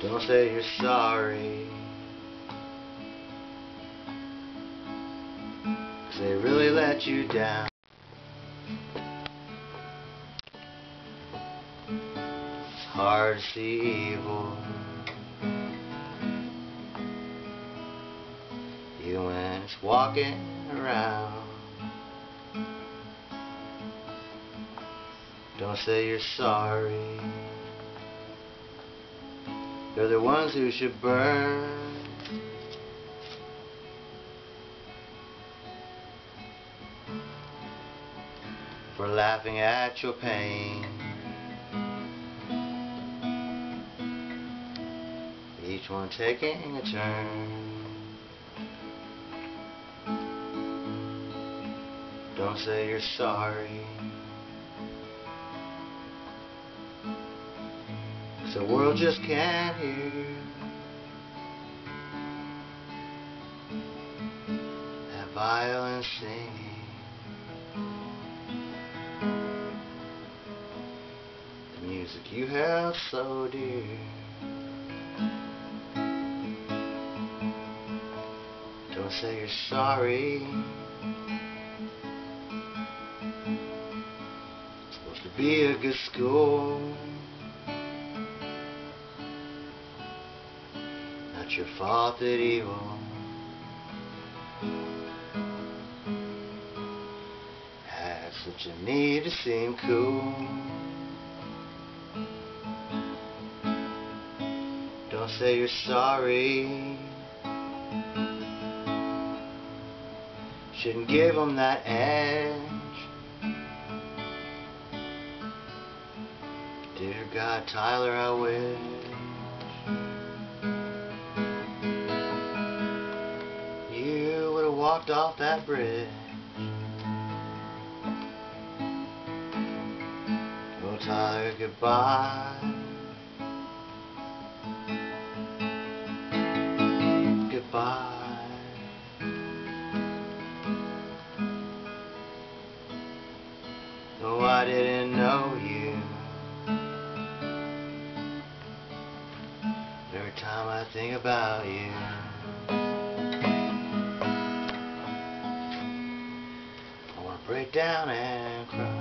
Don't say you're sorry. Cause they really let you down. It's hard to see evil. Even when it's walking around. Don't say you're sorry. They're the ones who should burn. For laughing at your pain. Each one taking a turn. Don't say you're sorry. The world just can't hear that violin singing. The music you held so dear. Don't say you're sorry. It's supposed to be a good school. Not your fault that evil has such a need to seem cool. Don't say you're sorry. Shouldn't give them that edge. Dear God, Tyler, I wish. Walked off that bridge. Tyler, goodbye. Goodbye. No, I didn't know you. Every time I think about you. Down and cry.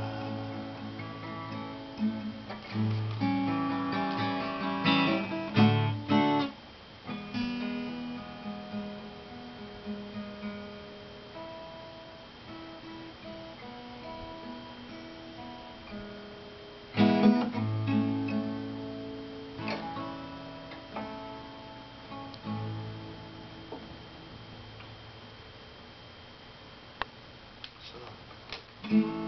So.